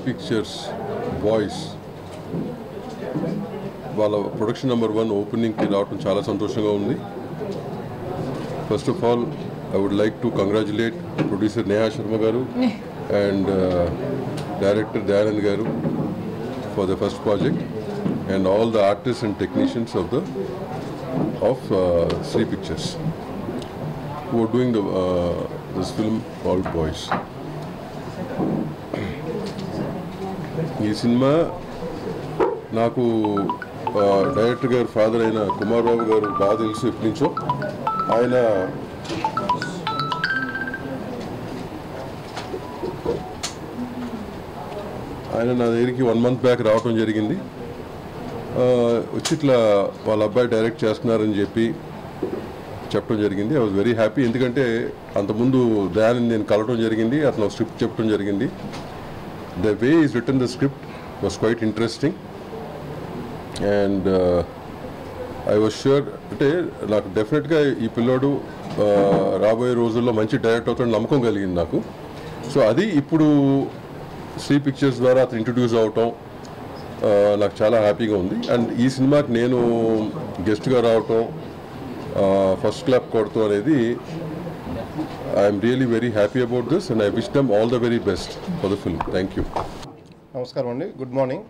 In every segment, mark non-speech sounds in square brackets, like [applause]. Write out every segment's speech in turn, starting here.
Shri Pictures Boys వాళ్ళ production number one ఓపెనింగ్కి రావడం చాలా సంతోషంగా ఉంది first of all I would like to congratulate producer Neha Sharma గారు అండ్ డైరెక్టర్ దయానంద్ గారు for the first project and all the artist and technicians of the of Sri Pictures who are doing the, uh, this film called Boys. ఈ cinema నాకు director గారు father అయిన కుమార్ బాబు గారు బాగా తెలుసు ఎప్పటి నుంచో. ఆయన ఆయన నా దగ్గరికి వన్ మంత్ బ్యాక్ రావటం జరిగింది. వచ్చి ఇట్లా వాళ్ళ అబ్బాయి డైరెక్ట్ చేస్తున్నారని చెప్పి చెప్పడం జరిగింది. I was very happy. ఎందుకంటే అంతకుముందు దయానంద్ నేను కలవడం జరిగింది అతను స్క్రిప్ట్ చెప్పడం జరిగింది. The way is return the script was quite interesting and I was sure అంటే నాకు డెఫినెట్గా ఈ పిల్లోడు రాబోయే రోజుల్లో మంచి డైరెక్ట్ అవుతాడు నమ్మకం కలిగింది నాకు. సో అది ఇప్పుడు శ్రీ పిక్చర్స్ ద్వారా అతను ఇంట్రడ్యూస్ అవటం నాకు చాలా హ్యాపీగా ఉంది. అండ్ ఈ సినిమాకి నేను గెస్ట్గా రావటం ఫస్ట్ క్లాప్ కొడతాం అనేది I'm really very happy about this and I wish them all the very best for the film thank you నమస్కారం అండి గుడ్ మార్నింగ్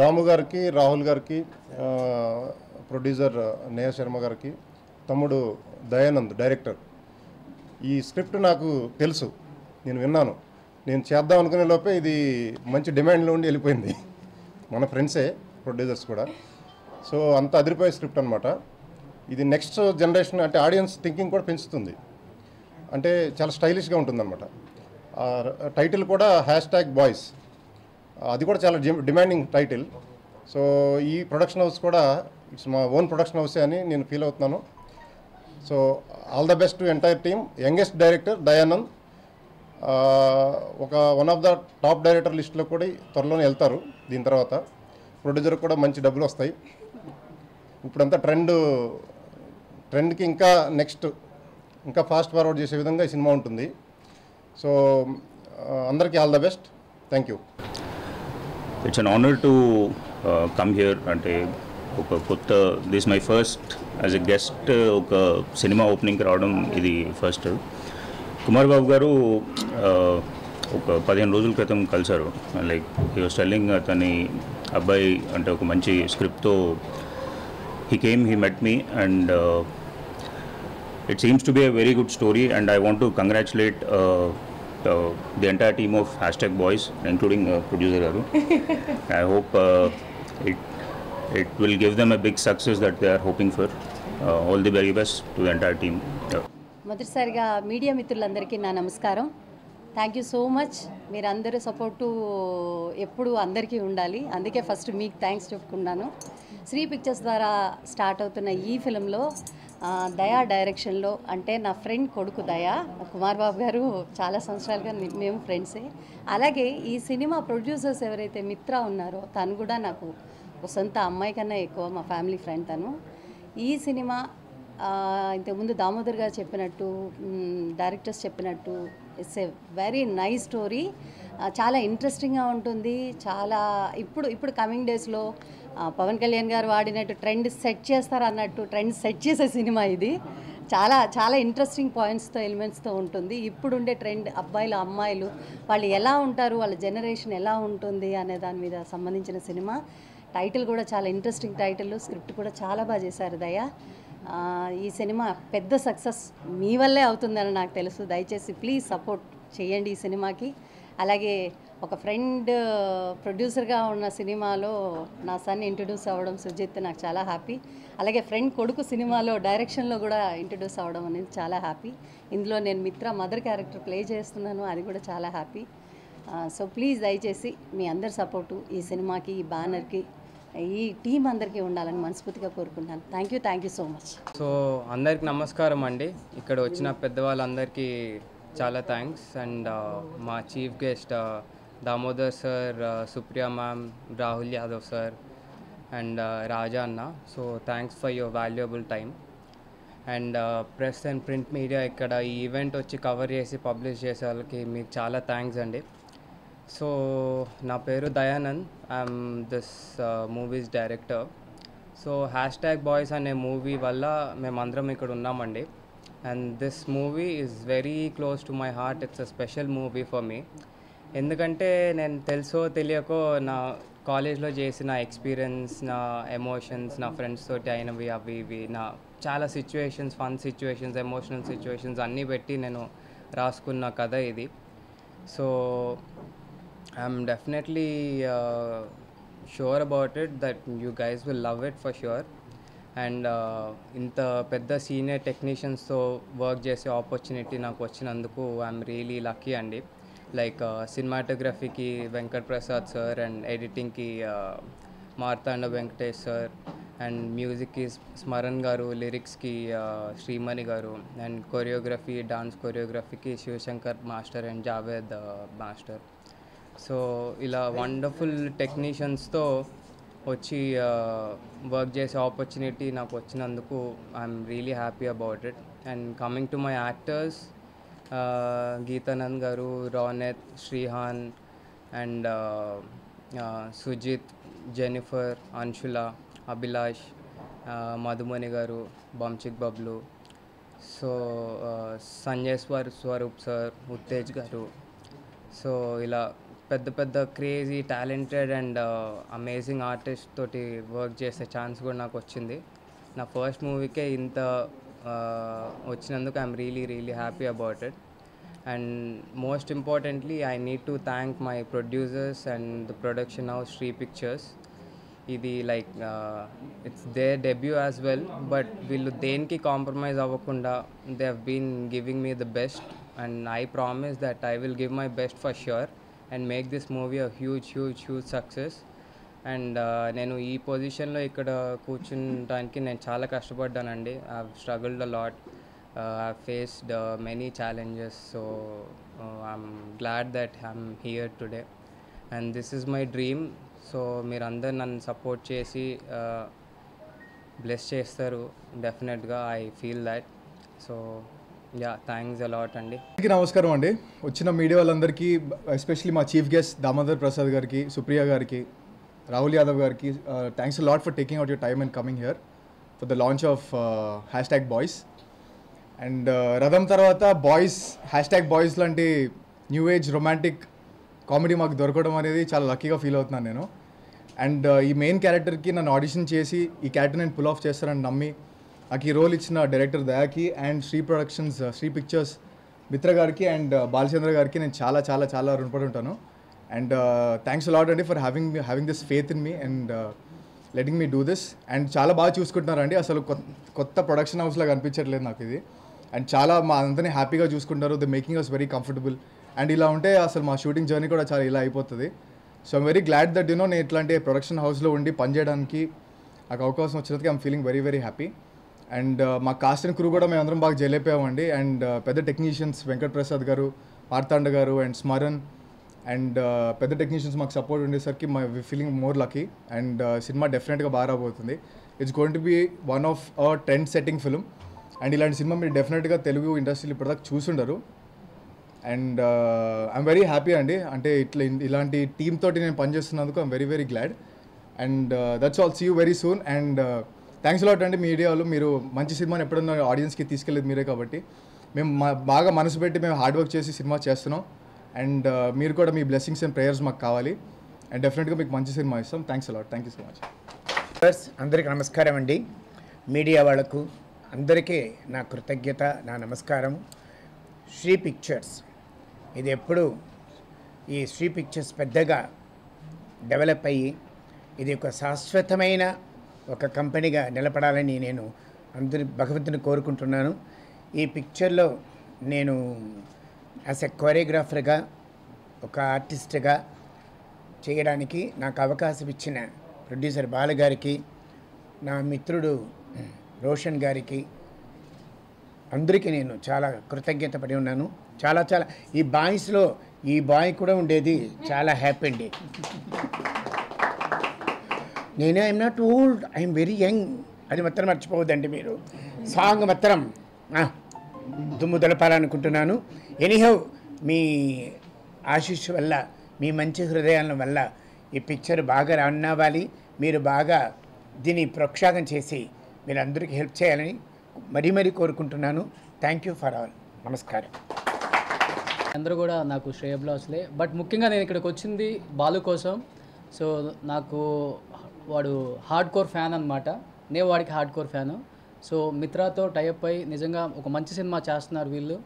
దాము గారికి రాహుల్ గారికి ప్రొడ్యూసర్ నేహ శర్మ గారికి తమ్ముడు దయానంద్ డైరెక్టర్ ఈ స్క్రిప్ట్ నాకు తెలుసు. నేను విన్నాను. నేను చేద్దాం అనుకునే లోపే ఇది మంచి డిమాండ్లో ఉండి వెళ్ళిపోయింది. మన ఫ్రెండ్సే ప్రొడ్యూసర్స్ కూడా. సో అంత అదిరిపోయే స్క్రిప్ట్ అనమాట ఇది నెక్స్ట్ జనరేషన్ అంటే ఆడియన్స్ థింకింగ్ కూడా పెంచుతుంది. అంటే చాలా స్టైలిష్గా ఉంటుందన్నమాట. టైటిల్ కూడా హ్యాష్ ట్యాగ్ బాయ్స్ అది కూడా చాలా డిమాండింగ్ టైటిల్ సో ఈ ప్రొడక్షన్ హౌస్ కూడా ఇట్స్ మా ఓన్ ప్రొడక్షన్ హౌసే అని నేను ఫీల్ అవుతున్నాను. So all the best to entire team youngest director Dayanand ఒక one of the top director లిస్ట్లో కూడా త్వరలోనే వెళ్తారు దీని తర్వాత. ప్రొడ్యూసర్ కూడా మంచి డబ్బులు వస్తాయి. ఇప్పుడంతా ట్రెండ్ ట్రెండ్కి ఇంకా నెక్స్ట్ ఇంకా ఫాస్ట్ ఫార్వర్డ్ చేసే విధంగా ఈ సినిమా ఉంటుంది. సో అందరికీ all the best. Thank you. It's an honour to come here అంటే ఒక కొత్త this my first as a guest ఒక సినిమా ఓపెనింగ్కి రావడం ఇది ఫస్ట్ కుమార్ బాబు గారు uh, ఒక పదిహేను రోజుల క్రితం కలిశారు. లైక్ ఈ వాస్ టెల్లింగ్ అతని అబ్బాయి అంటే ఒక మంచి స్క్రిప్ట్తో he came he met me and it seems to be a very good story and I want to congratulate the entire team of hashtag Boys including producer గారు I hope it it will give them a big success that they are hoping for all the very best to entire team మొదటిసారిగా media మిత్రులందరికీ నా నమస్కారం. Thank you so much మీరందరూ support ఎప్పుడు అందరికీ ఉండాలి. అందుకే ఫస్ట్ మీకు థ్యాంక్స్ చెప్పుకున్నాను శ్రీ పిక్చర్స్ ద్వారా స్టార్ట్ అవుతున్న ఈ ఫిలంలో దయా డైరెక్షన్లో అంటే నా ఫ్రెండ్ కొడుకు దయా కుమార్ బాబు గారు చాలా సంవత్సరాలుగా మేము ఫ్రెండ్సే. అలాగే ఈ సినిమా ప్రొడ్యూసర్స్ ఎవరైతే మిత్ర ఉన్నారో తను కూడా నాకు ఒక సొంత అమ్మాయి కన్నా ఎక్కువ మా ఫ్యామిలీ ఫ్రెండ్ తను. ఈ సినిమా ఇంతకుముందు దామోదర్ గారు చెప్పినట్టు డైరెక్టర్స్ చెప్పినట్టు it's a very nice story. చాలా ఇంట్రెస్టింగ్గా ఉంటుంది. చాలా ఇప్పుడు ఇప్పుడు కమింగ్ డేస్లో పవన్ కళ్యాణ్ గారు వాడినట్టు ట్రెండ్ సెట్ చేస్తారు అన్నట్టు ట్రెండ్ సెట్ చేసే సినిమా ఇది. చాలా చాలా ఇంట్రెస్టింగ్ పాయింట్స్తో ఎలిమెంట్స్తో ఉంటుంది. ఇప్పుడుండే ట్రెండ్ అబ్బాయిలు అమ్మాయిలు వాళ్ళు ఎలా ఉంటారు వాళ్ళ జనరేషన్ ఎలా ఉంటుంది అనే దాని మీద సంబంధించిన సినిమా. టైటిల్ కూడా చాలా ఇంట్రెస్టింగ్ టైటిల్ స్క్రిప్ట్ కూడా చాలా బాగా చేశారు దయ. ఈ సినిమా పెద్ద సక్సెస్ మీ వల్లే అవుతుందని నాకు తెలుసు. దయచేసి ప్లీజ్ సపోర్ట్ చేయండి ఈ సినిమాకి. అలాగే ఒక ఫ్రెండ్ ప్రొడ్యూసర్గా ఉన్న సినిమాలో నా సన్ ఇంట్రడ్యూస్ అవ్వడం సుజిత్ నాకు చాలా హ్యాపీ. అలాగే ఫ్రెండ్ కొడుకు సినిమాలో డైరెక్షన్లో కూడా ఇంట్రడ్యూస్ అవ్వడం అనేది చాలా హ్యాపీ. ఇందులో నేను మిత్ర మదర్ క్యారెక్టర్ ప్లే చేస్తున్నాను అది కూడా చాలా హ్యాపీ. సో ప్లీజ్ దయచేసి మీ అందరి సపోర్టు ఈ సినిమాకి ఈ బ్యానర్కి ఈ టీం అందరికీ ఉండాలని మనస్ఫూర్తిగా కోరుకుంటున్నాను. Thank you thank you so much. So అందరికి నమస్కారం అండి. ఇక్కడ వచ్చిన పెద్దవాళ్ళందరికీ చాలా థ్యాంక్స్ అండ్ uh, మా chief guest Damodar sir Supriya ma'am Rahul Yadav sir and Raja అన్న. So thanks for your valuable time and press and print media ఇక్కడ ఈ ఈవెంట్ వచ్చి కవర్ చేసి పబ్లిష్ చేసే వాళ్ళకి మీకు చాలా థ్యాంక్స్ అండి. సో నా పేరు Dayanand I'm this movies director so hashtag Boys అనే మూవీ వల్ల మేమందరం ఇక్కడ ఉన్నామండి. And this movie is very close to my heart it's a special movie for me ఎందుకంటే నేను తెలుసో తెలియకో నా కాలేజ్లో చేసిన ఎక్స్పీరియన్స్ నా ఎమోషన్స్ నా ఫ్రెండ్స్ తోటి అయినవి అవి ఇవి నా చాలా situations fun situations emotional situations అన్నీ పెట్టి నేను రాసుకున్న కథ ఇది. So I'm definitely sure about it that you guys will love it for sure and ఇంత పెద్ద సీనియర్ టెక్నీషియన్స్తో వర్క్ చేసే ఆపర్చునిటీ నాకు వచ్చినందుకు ఐఎమ్ రియలీ లక్కీ అండి. లైక్ సినిమాటోగ్రఫీకి వెంకట్ ప్రసాద్ సార్ అండ్ ఎడిటింగ్కి మార్తాండ వెంకటేష్ సార్ అండ్ మ్యూజిక్కి స్మరణ్ గారు లిరిక్స్కి శ్రీమణి గారు and choreography dance కొరియోగ్రఫీకి Shivashankar master and Javed master. So ఇలా వండర్ఫుల్ టెక్నీషియన్స్తో వచ్చి వర్క్ చేసే ఆపర్చునిటీ నాకు వచ్చినందుకు I'm really happy about it and coming to my actors Geethanand garu Roneth Srihan and Sujith Jennifer Anshula Abhilash Madhumani garu Banchik Bablu so Sanjay స్వర్ Swaroop sir Uttej గారు. So ఇలా పెద్ద పెద్ద crazy talented and amazing artist తోటి work చేసే chance కూడా నాకు వచ్చింది. నా ఫస్ట్ మూవీకే ఇంత వచ్చినందుకు I'm really really happy about it and most importantly I need to thank my producers and the production house Sri Pictures ఇది like it's their debut as well but వీళ్ళు దేనికి కాంప్రమైజ్ అవ్వకుండా they have been giving me the best and I promise that I will give my best for sure and make this movie a huge huge huge success and నేను ఈ పొజిషన్లో ఇక్కడ కూర్చుంటానికి నేను చాలా కష్టపడ్డానండి. I struggled a lot I faced many challenges so I'm glad that I'm here today and this is my dream so మీరందరు నన్ను support చేసి బ్లెస్ చేస్తారు. డెఫినెట్గా I feel that so yeah thanks a lot అండి. నమస్కారం అండి. వచ్చిన media వాళ్ళందరికీ ఎస్పెషలీ మా చీఫ్ గెస్ట్ దామోదర్ ప్రసాద్ గారికి సుప్రియ గారికి రాహుల్ యాదవ్ గారికి thanks lot for taking out your time and coming here for the launch of hashtag Boys and రథం తర్వాత బాయ్స్ హ్యాష్ ట్యాగ్ బాయ్స్ లాంటి న్యూ ఏజ్ రొమాంటిక్ కామెడీ మాకు దొరకడం అనేది చాలా లక్కీగా ఫీల్ అవుతున్నాను నేను. అండ్ uh, ఈ మెయిన్ క్యారెక్టర్కి నన్ను ఆడిషన్ చేసి ఈ క్యారెక్టర్ నేను పుల్ ఆఫ్ చేస్తానని నమ్మి నాకు ఈ రోల్ ఇచ్చిన director దయాకి and Sri productions Sri Pictures Mitra గారికి అండ్ uh, బాలచంద్ర గారికి నేను చాలా చాలా చాలా రుణపడి ఉంటాను అండ్ థ్యాంక్స్ లాట్ అండి for having having this faith in me and letting me do this and చాలా బాగా చూసుకుంటున్నారండి. అసలు కొత్త కొత్త ప్రొడక్షన్ హౌస్లో కనిపించట్లేదు నాకు ఇది. అండ్ చాలా మా అందరినీ హ్యాపీగా చూసుకుంటారు. The making us very comfortable and ఇలా ఉంటే అసలు మా షూటింగ్ జర్నీ కూడా చాలా ఇలా అయిపోతుంది. So I'm very glad that you know నేను ఇట్లాంటి ప్రొడక్షన్ హౌస్లో ఉండి పనిచేయడానికి నాకు అవకాశం వచ్చినందుకు I'm feeling very very happy and మా కాస్ట్ అండ్ క్రూ కూడా మేము అందరం బాగా జైలైపోయామండి. అండ్ పెద్ద technicians Venkat Prasad garu Marthanda garu and Smaran. And పెద్ద టెక్నీషియన్స్ మాకు సపోర్ట్ ఉండేసరికి మా feeling more lucky and cinema డెఫినెట్గా బాగా రాబోతుంది. It's going to be one of a trend setting film and ఇలాంటి సినిమా మీరు డెఫినెట్గా తెలుగు ఇండస్ట్రీలో ఇప్పటిదాకా చూసుండరు. అండ్ ఐఎమ్ వెరీ హ్యాపీ అండి. అంటే ఇట్లా ఇలాంటి టీమ్ తోటి నేను పనిచేస్తున్నందుకు I'm very very glad and that's all see you very soon and thanks lot అండి మీడియా వాళ్ళు. మీరు మంచి సినిమాని ఎప్పుడన్నా ఆడియన్స్కి తీసుకెళ్ళేది మీరే కాబట్టి. మేము మా బాగా మనసు పెట్టి మేము హార్డ్ వర్క్ చేసి సినిమా చేస్తున్నాం. అండ్ uh, మీరు కూడా మీ బ్లెస్సింగ్స్ అండ్ ప్రేయర్స్ మాకు కావాలి. అండ్ డెఫినెట్గా మీకు మంచి సినిమా ఇస్తాం. Thanks a lot thank you so much viewers అందరికీ నమస్కారం అండి. మీడియా వాళ్ళకు అందరికీ నా కృతజ్ఞత నా నమస్కారం. శ్రీ పిక్చర్స్ ఇది ఎప్పుడు ఈ శ్రీ పిక్చర్స్ పెద్దగా డెవలప్ అయ్యి ఇది ఒక శాశ్వతమైన ఒక కంపెనీగా నిలబడాలని నేను అందరి భగవంతుని కోరుకుంటున్నాను. ఈ పిక్చర్లో నేను యాజ్ ఎ కొరియోగ్రాఫర్గా ఒక ఆర్టిస్ట్గా చేయడానికి నాకు అవకాశం ఇచ్చిన ప్రొడ్యూసర్ బాలగారికి నా మిత్రుడు రోషన్ గారికి అందరికీ నేను చాలా కృతజ్ఞత పడి ఉన్నాను. చాలా చాలా ఈ బాయ్స్లో ఈ బాయ్ కూడా ఉండేది చాలా హ్యాపీ అండి. నేను I'm not old I'm very young అది మాత్రం మర్చిపోవద్దండి మీరు. సాంగ్ మాత్రం దుమ్ము దులపాలనుకుంటున్నాను. ఎనీహౌ మీ ఆశీస్సు వల్ల మీ మంచి హృదయాల వల్ల ఈ పిక్చర్ బాగా రన్ అవ్వాలి మీరు బాగా దీన్ని ప్రోత్సాహం చేసి మీరు అందరికీ హెల్ప్ చేయాలని మరీ మరీ కోరుకుంటున్నాను. థ్యాంక్ యూ ఫర్ ఆల్ నమస్కారం. అందరూ కూడా నాకు శ్రేయబ్లాస్లే బట్ ముఖ్యంగా నేను ఇక్కడికి వచ్చింది బాలు కోసం. సో నాకు వాడు హార్డ్ కోర్ ఫ్యాన్ అనమాట నేను వాడికి హార్డ్ కోర్ ఫ్యాను సో మిత్రాతో టైప్ అయి నిజంగా ఒక మంచి సినిమా చేస్తున్నారు వీళ్ళు.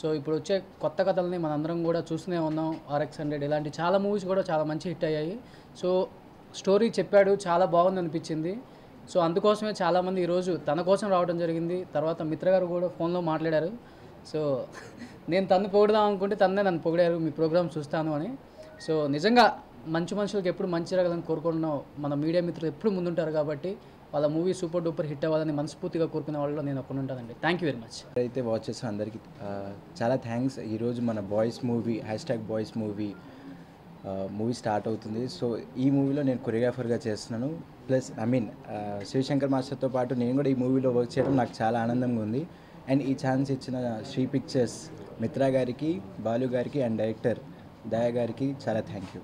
సో ఇప్పుడు వచ్చే కొత్త కథల్ని మనందరం కూడా చూస్తూనే ఉన్నాం. ఆర్ఎక్స్ హండ్రెడ్ ఇలాంటి చాలా మూవీస్ కూడా చాలా మంచి హిట్ అయ్యాయి. సో స్టోరీ చెప్పాడు చాలా బాగుంది అనిపించింది. సో అందుకోసమే చాలామంది ఈరోజు తన కోసం రావడం జరిగింది. తర్వాత మిత్ర గారు కూడా ఫోన్లో మాట్లాడారు. సో [laughs] నేను తను పొగుడదాం అనుకుంటే తన్నే నన్ను పొగిడారు. మీ ప్రోగ్రామ్ చూస్తాను అని. సో నిజంగా మంచి మనుషులకు ఎప్పుడు మంచి జరగాలని కోరుకున్న మన మీడియా మిత్రులు ఎప్పుడు ముందుంటారు కాబట్టి వాళ్ళ మూవీ సూపర్ డూపర్ హిట్ అవ్వాలని మనస్ఫూర్తిగా కోరుకునే వాళ్ళలో నేను ఒకటి ఉంటానండి థ్యాంక్ యూ వెరీ మచ్ అయితే వాచ్ చేసిన అందరికీ చాలా థ్యాంక్స్ ఈరోజు మన boys movie hashtag boys movie movie start అవుతుంది. సో ఈ మూవీలో నేను కొరియోగ్రాఫర్గా చేస్తున్నాను. ప్లస్ ఐ మీన్ శివశంకర్ మాస్టర్తో పాటు నేను కూడా ఈ మూవీలో వర్క్ చేయడం నాకు చాలా ఆనందంగా ఉంది. అండ్ ఈ ఛాన్స్ ఇచ్చిన శ్రీ పిక్చర్స్ మిత్రా గారికి బాలు గారికి అండ్ డైరెక్టర్ దయా గారికి చాలా thank you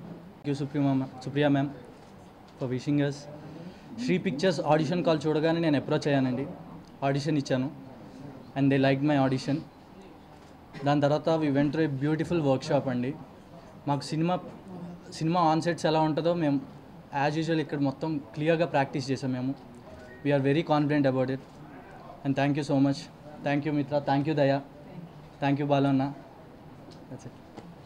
you Supriya ma'am Supriya ma'am for wishing us Sri Pictures audition call చూడగానే నేను అప్రోచ్ అయ్యానండి. ఆడిషన్ ఇచ్చాను. And they like my audition దాని తర్వాత వి వెంట ఏ బ్యూటిఫుల్ వర్క్షాప్ అండి. మాకు సినిమా సినిమా ఆన్ సెట్స్ ఎలా ఉంటుందో మేము యాజ్ యూజువల్ ఇక్కడ మొత్తం క్లియర్గా ప్రాక్టీస్ చేసాం మేము. We are very confident about it and thank you so much thank you Mitra thank you Daya thank you Balanna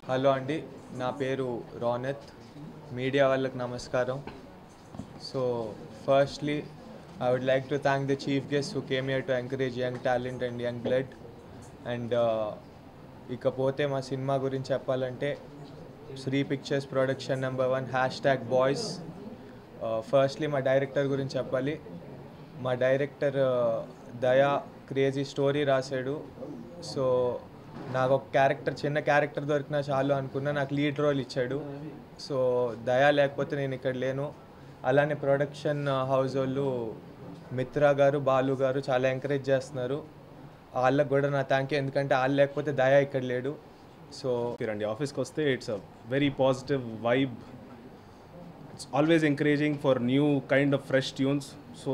hello అండి నా పేరు రోనత్ మీడియా వాళ్ళకి నమస్కారం. So firstly I would like to thank the chief guest who came here to encourage young talent and young blood and ఇకపోతే మా cinema గురించి చెప్పాలంటే Sri pictures production number one hash tag boys firstly మా director గురించి చెప్పాలి. మా director uh, Daya crazy story రాశాడు. So నాకు ఒక క్యారెక్టర్ చిన్న క్యారెక్టర్ దొరికినా చాలు అనుకున్నా. నాకు లీడ్ రోల్ ఇచ్చాడు. సో దయా లేకపోతే నేను ఇక్కడ లేను. అలానే ప్రొడక్షన్ హౌస్ వాళ్ళు మిత్రా గారు బాలు గారు చాలా ఎంకరేజ్ చేస్తున్నారు. వాళ్ళకు కూడా నా థ్యాంక్ యూ ఎందుకంటే వాళ్ళు లేకపోతే దయా ఇక్కడ లేడు. సో రండి ఆఫీస్కి వస్తే it's a very positive vibe it's always encouraging for new kind of fresh tunes so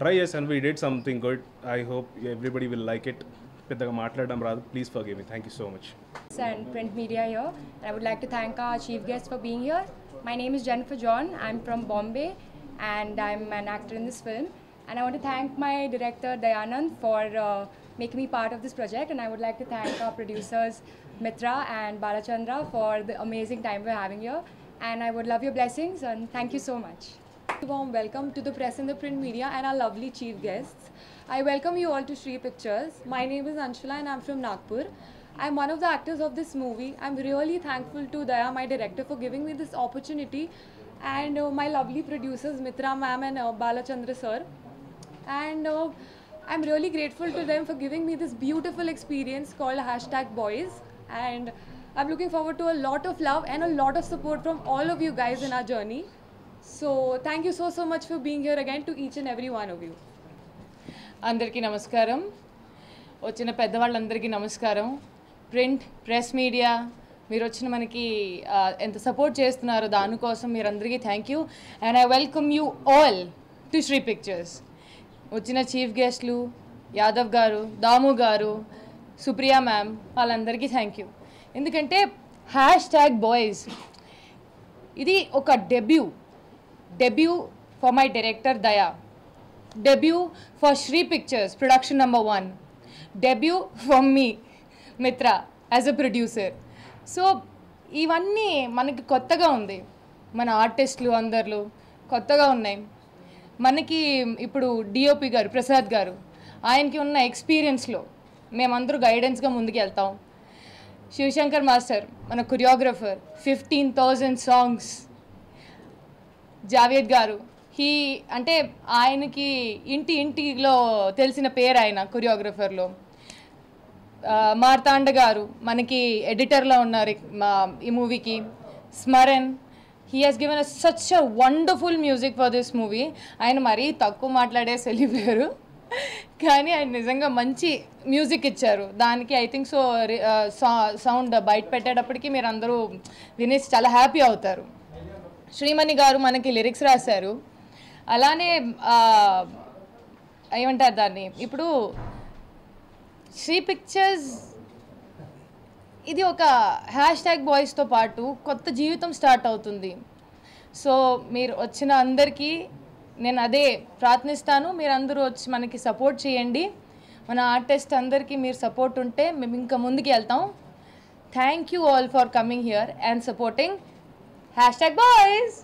try చేసాను we did something good I hope everybody will like it పెద్దగా మాట్లాడడం రాదు please forgive me thank you so much and print media here. I would like to thank our chief guest for being here. My name is Jennifer John. I'm from Bombay and I'm an actor in this film. And I want to thank my director Dayanand for uh, making me part of this project. And I would like to thank our producers Mitra and Balachandra for the amazing time we're having here. And I would love your blessings and thank you so much. warm welcome to the press and the print media and our lovely chief guests. I welcome you all to Shri Pictures. My name is Anshula and I'm from Nagpur. I'm one of the actors of this movie. I'm really thankful to Daya, my director, for giving me this opportunity and uh, my lovely producers Mitra ma'am and uh, Balachandra sir. And uh, I'm really grateful to them for giving me this beautiful experience called hashtag boys. And I'm looking forward to a lot of love and a lot of support from all of you guys in our journey. So thank you so so much for being here again to each and every one of you. అందరికీ నమస్కారం. వచ్చిన పెద్దవాళ్ళందరికీ నమస్కారం. Print press media మీరు వచ్చిన మనకి ఎంత support చేస్తున్నారో దానికోసం మీరందరికీ thank you. And I welcome you all to Sri pictures. వచ్చిన చీఫ్ గెస్ట్లు యాదవ్ గారు దాము గారు సుప్రియా మ్యామ్ వాళ్ళందరికీ థ్యాంక్ యూ. ఎందుకంటే హ్యాష్ ట్యాగ్ బాయ్స్ ఇది ఒక debut. Debut for my director Daya. Debut for Sri pictures production number one debut for me Mitra as a producer so ఇవన్నీ మనకి కొత్తగా ఉంది. మన ఆర్టిస్టులు అందరిలో కొత్తగా ఉన్నాయి. మనకి ఇప్పుడు డిఓపి గారు ప్రసాద్ గారు ఆయనకి ఉన్న ఎక్స్పీరియన్స్లో మేమందరూ గైడెన్స్గా ముందుకు వెళ్తాం శివశంకర్ మాస్టర్ మన choreographer fifteen thousand songs Javed garu he అంటే ఆయనకి ఇంటి ఇంటిలో తెలిసిన పేరు ఆయన కొరియోగ్రఫర్లో. మార్తాండ గారు మనకి ఎడిటర్లో ఉన్నారు ఈ- మా ఈ మూవీకి. Smaran he has given a such a wonderful music for this movie ఆయన మరీ తక్కువ మాట్లాడేసి వెళ్ళిపోయారు కానీ ఆయన నిజంగా మంచి మ్యూజిక్ ఇచ్చారు. దానికి ఐ థింక్ సో సౌండ్ బయట పెట్టేటప్పటికి మీరు అందరూ వినేసి చాలా హ్యాపీ అవుతారు. శ్రీమణి గారు మనకి లిరిక్స్ రాశారు. అలానే ఏమంటారు దాన్ని? ఇప్పుడు శ్రీ పిక్చర్స్ ఇది ఒక హ్యాష్ ట్యాగ్ బాయ్స్తో పాటు కొత్త జీవితం స్టార్ట్ అవుతుంది. సో మీరు వచ్చిన అందరికీ నేను అదే ప్రార్థనిస్తాను. మీరు అందరూ వచ్చి మనకి సపోర్ట్ చేయండి. మన ఆర్టిస్ట్ అందరికీ మీరు సపోర్ట్ ఉంటే మేము ఇంకా ముందుకు వెళ్తాం. Thank you all for coming here and supporting hash tag boys